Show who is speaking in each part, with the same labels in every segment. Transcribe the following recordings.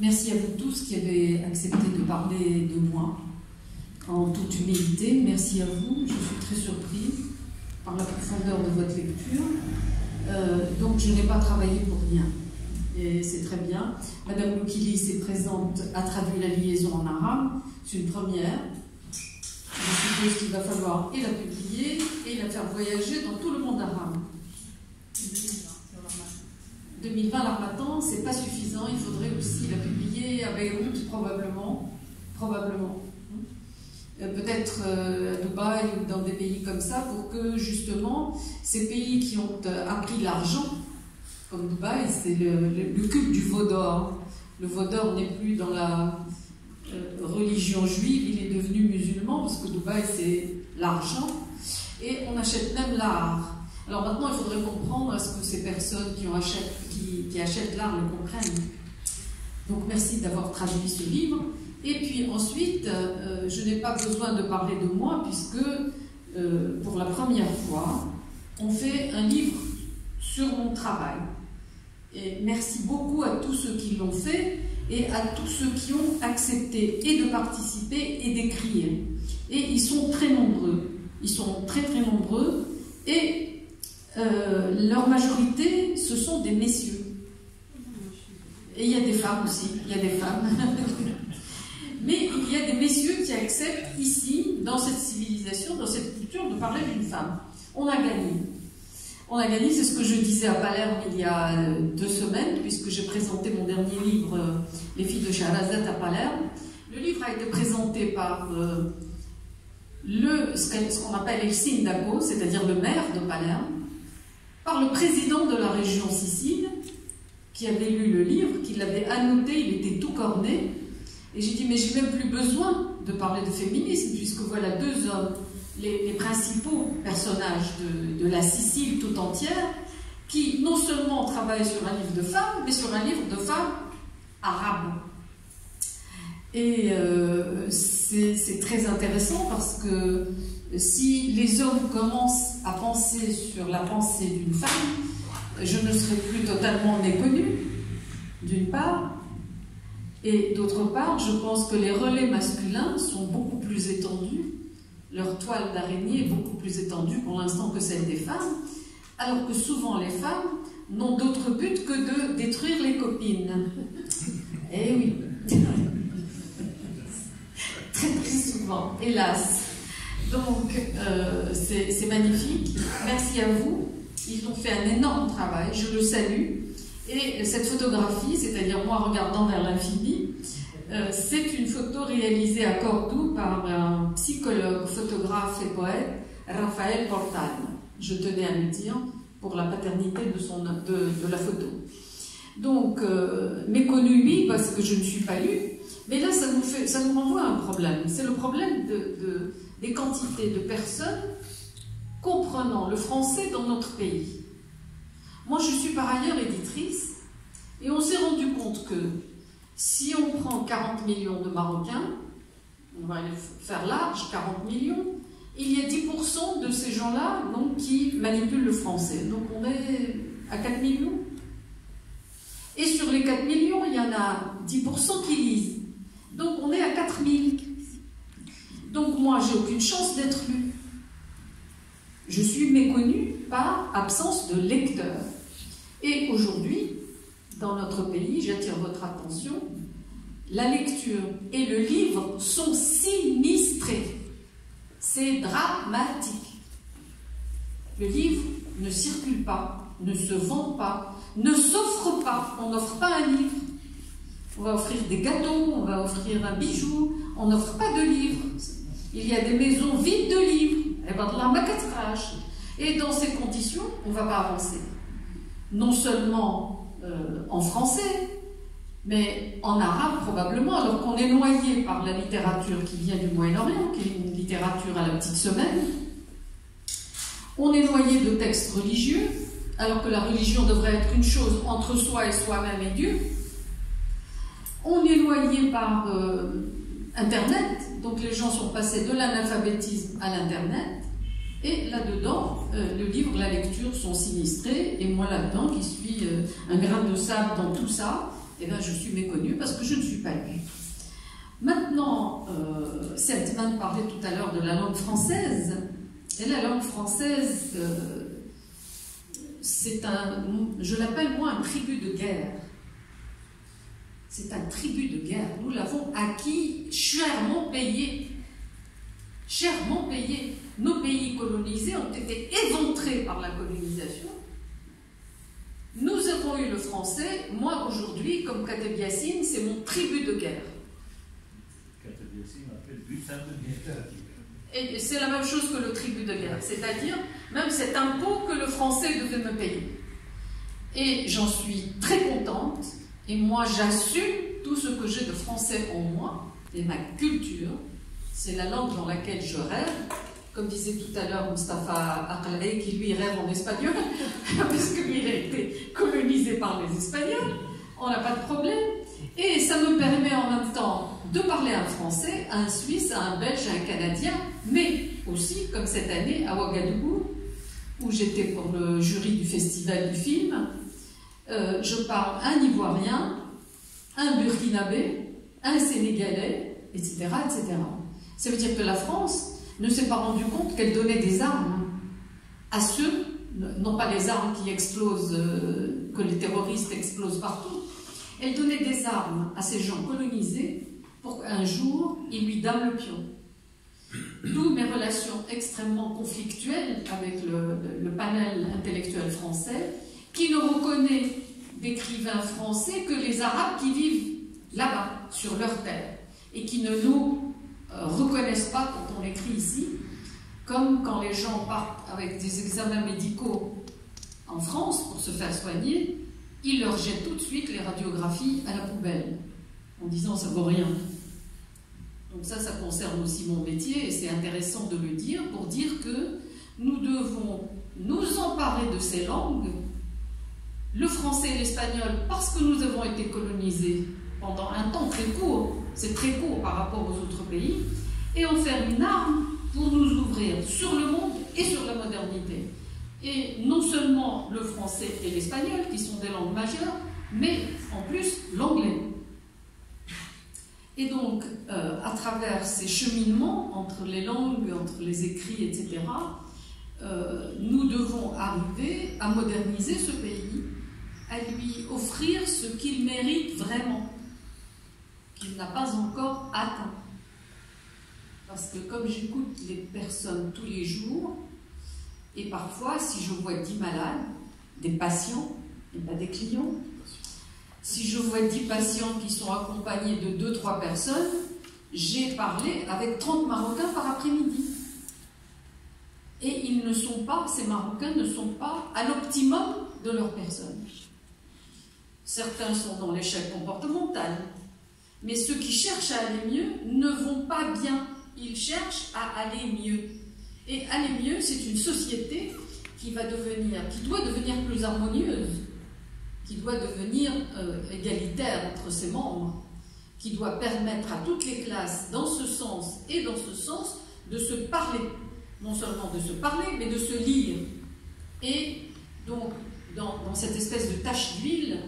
Speaker 1: Merci à vous tous qui avez accepté de parler de moi en toute humilité. Merci à vous. Je suis très surprise par la profondeur de votre lecture. Euh, donc je n'ai pas travaillé pour rien. Et c'est très bien. Madame Loukilis est présente, a traduit la liaison en arabe. C'est une première. Je suppose qu'il va falloir et la publier et la faire voyager dans tout le monde arabe. 2020, l'Armatan, c'est pas suffisant. Il faudrait aussi la publier à Beyrouth, probablement. Probablement. Euh, peut-être euh, à Dubaï ou dans des pays comme ça, pour que justement ces pays qui ont euh, appris l'argent, comme Dubaï, c'est le, culte du veau d'or. Le veau d'or n'est plus dans la religion juive, il est devenu musulman, parce que Dubaï c'est l'argent, et on achète même l'art. Alors maintenant, il faudrait comprendre est-ce que ces personnes qui, achètent, qui, achètent l'art le comprennent. Donc merci d'avoir traduit ce livre. Et puis ensuite, euh, je n'ai pas besoin de parler de moi puisque euh, pour la première fois, on fait un livre sur mon travail. Et merci beaucoup à tous ceux qui l'ont fait et à tous ceux qui ont accepté et de participer et d'écrire. Et ils sont très nombreux. Ils sont très très nombreux et euh, leur majorité, ce sont des messieurs. Et il y a des femmes aussi, il y a des femmes. Mais il y a des messieurs qui acceptent ici, dans cette civilisation, dans cette culture, de parler d'une femme. On a gagné. On a gagné, c'est ce que je disais à Palerme il y a euh, deux semaines, puisque j'ai présenté mon dernier livre, euh, Les filles de Shahrazad à Palerme. Le livre a été présenté par le, ce qu'on appelle El Sindaco, c'est-à-dire le maire de Palerme, par le président de la région Sicile, qui avait lu le livre, qui l'avait annoté, il était tout corné, et j'ai dit, mais j'ai même plus besoin de parler de féminisme, puisque voilà deux hommes, les, principaux personnages de, la Sicile tout entière, qui non seulement travaillent sur un livre de femmes, mais sur un livre de femmes arabes. Et euh, c'est très intéressant parce que si les hommes commencent à penser sur la pensée d'une femme, je ne serai plus totalement méconnue, d'une part, et d'autre part, je pense que les relais masculins sont beaucoup plus étendus, leur toile d'araignée est beaucoup plus étendue pour l'instant que celle des femmes, alors que souvent les femmes n'ont d'autre but que de détruire les copines. Eh oui. très très souvent, hélas. Donc, euh, c'est magnifique. Merci à vous. Ils ont fait un énorme travail, je le salue. Et cette photographie, c'est-à-dire moi regardant vers l'infini, euh, c'est une photo réalisée à Cordoue par un psychologue, photographe et poète, Raphaël Portal. Je tenais à le dire pour la paternité de, la photo. Donc, euh, méconnu, oui, parce que je ne suis pas lue, mais là, ça nous, fait, ça nous renvoie à un problème. C'est le problème de, des quantités de personnes comprenant le français dans notre pays. Moi, je suis par ailleurs éditrice et on s'est rendu compte que si on prend 40 millions de Marocains, on va faire large, 40 millions, il y a 10% de ces gens-là qui manipulent le français. Donc on est à 4 millions. Et sur les 4 millions, il y en a 10% qui lisent. Donc on est à 4000. Donc moi, j'ai aucune chance d'être lu. Je suis méconnue par absence de lecteurs. Et aujourd'hui, dans notre pays, j'attire votre attention, la lecture et le livre sont sinistrés. C'est dramatique. Le livre ne circule pas, ne se vend pas, ne s'offre pas. On n'offre pas un livre. On va offrir des gâteaux, on va offrir un bijou, on n'offre pas de livres. Il y a des maisons vides de livres. Eh ben, et dans ces conditions, on ne va pas avancer non seulement euh, en français, mais en arabe probablement, alors qu'on est noyé par la littérature qui vient du Moyen-Orient, qui est une littérature à la petite semaine. On est noyé de textes religieux, alors que la religion devrait être une chose entre soi et soi-même et Dieu. On est noyé par euh, Internet, donc les gens sont passés de l'analphabétisme à l'Internet. Et là-dedans, euh, le livre, la lecture sont sinistrés, et moi là-dedans, qui suis euh, un grain de sable dans tout ça, eh bien, je suis méconnue parce que je ne suis pas lue. Maintenant, euh, Seltman parlait tout à l'heure de la langue française, et la langue française, euh, c'est un, je l'appelle moi un tribut de guerre. C'est un tribut de guerre. Nous l'avons acquis, chèrement payé. Chèrement payé. Nos pays colonisés ont été éventrés par la colonisation. Nous avons eu le français. Moi, aujourd'hui, comme Kateb c'est mon tribut de guerre. Et c'est la même chose que le tribut de guerre, c'est-à-dire même cet impôt que le français devait me payer. Et j'en suis très contente, et moi j'assume tout ce que j'ai de français en moi, et ma culture, c'est la langue dans laquelle je rêve, comme disait tout à l'heure Mustafa Aqlaï, qui lui rêve en espagnol, parce que lui il a été colonisé par les Espagnols, on n'a pas de problème. Et ça me permet en même temps de parler un Français, un Suisse, un Belge, un Canadien, mais aussi, comme cette année, à Ouagadougou, où j'étais pour le jury du festival du film, euh, je parle un Ivoirien, un Burkinabé, un Sénégalais, etc., etc. Ça veut dire que la France ne s'est pas rendue compte qu'elle donnait des armes à ceux, non pas les armes qui explosent, euh, que les terroristes explosent partout, elle donnait des armes à ces gens colonisés pour qu'un jour, ils lui donnent le pion. D'où mes relations extrêmement conflictuelles avec le, panel intellectuel français, qui ne reconnaît d'écrivains français que les Arabes qui vivent là-bas, sur leur terre, et qui ne nous euh, reconnaissent pas quand on écrit ici, comme quand les gens partent avec des examens médicaux en France pour se faire soigner, ils leur jettent tout de suite les radiographies à la poubelle en disant ça vaut rien. Donc ça, ça concerne aussi mon métier et c'est intéressant de le dire pour dire que nous devons nous emparer de ces langues, le français et l'espagnol, parce que nous avons été colonisés pendant un temps très court, c'est très court par rapport aux autres pays, et en faire une arme pour nous ouvrir sur le monde et sur la modernité. Et non seulement le français et l'espagnol, qui sont des langues majeures, mais en plus l'anglais. Et donc, euh, à travers ces cheminements entre les langues, entre les écrits, etc., euh, nous devons arriver à moderniser ce pays, à lui offrir ce qu'il mérite vraiment, qu'il n'a pas encore atteint. Parce que comme j'écoute les personnes tous les jours, et parfois si je vois dix malades, des patients, et pas des clients, si je vois 10 patients qui sont accompagnés de 2-3 personnes, j'ai parlé avec 30 Marocains par après-midi. Et ils ne sont pas, ces Marocains ne sont pas à l'optimum de leur personne. Certains sont dans l'échec comportemental, mais ceux qui cherchent à aller mieux ne vont pas bien. Ils cherchent à aller mieux. Et aller mieux, c'est une société qui va devenir, qui doit devenir plus harmonieuse qui doit devenir euh, égalitaire entre ses membres, qui doit permettre à toutes les classes, dans ce sens et dans ce sens, de se parler. Non seulement de se parler, mais de se lire. Et donc, dans, cette espèce de tache d'huile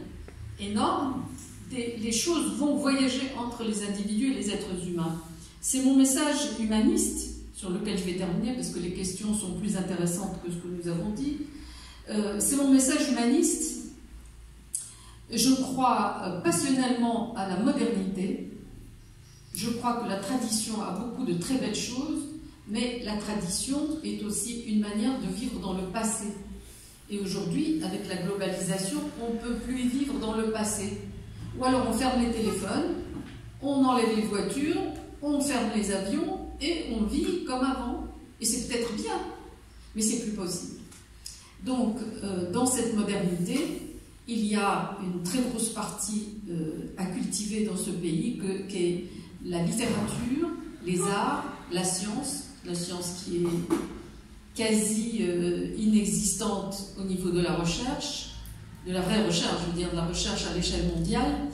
Speaker 1: énorme, les choses vont voyager entre les individus et les êtres humains. C'est mon message humaniste, sur lequel je vais terminer parce que les questions sont plus intéressantes que ce que nous avons dit. Euh, c'est mon message humaniste je crois euh, passionnellement à la modernité. Je crois que la tradition a beaucoup de très belles choses, mais la tradition est aussi une manière de vivre dans le passé. Et aujourd'hui, avec la globalisation, on ne peut plus vivre dans le passé. Ou alors on ferme les téléphones, on enlève les voitures, on ferme les avions et on vit comme avant. Et c'est peut-être bien, mais c'est plus possible. Donc, euh, dans cette modernité, il y a une très grosse partie euh, à cultiver dans ce pays, que, qui est la littérature, les arts, la science, la science qui est quasi euh, inexistante au niveau de la recherche, de la vraie recherche, je veux dire de la recherche à l'échelle mondiale.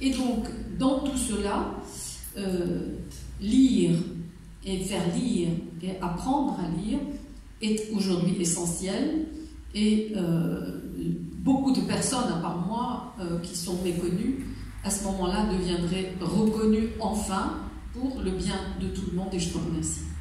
Speaker 1: Et donc, dans tout cela, euh, lire et faire lire et apprendre à lire est aujourd'hui essentiel. Et beaucoup de personnes, à part moi, euh, qui sont méconnues à ce moment-là, deviendrait reconnu enfin pour le bien de tout le monde et je vous remercie.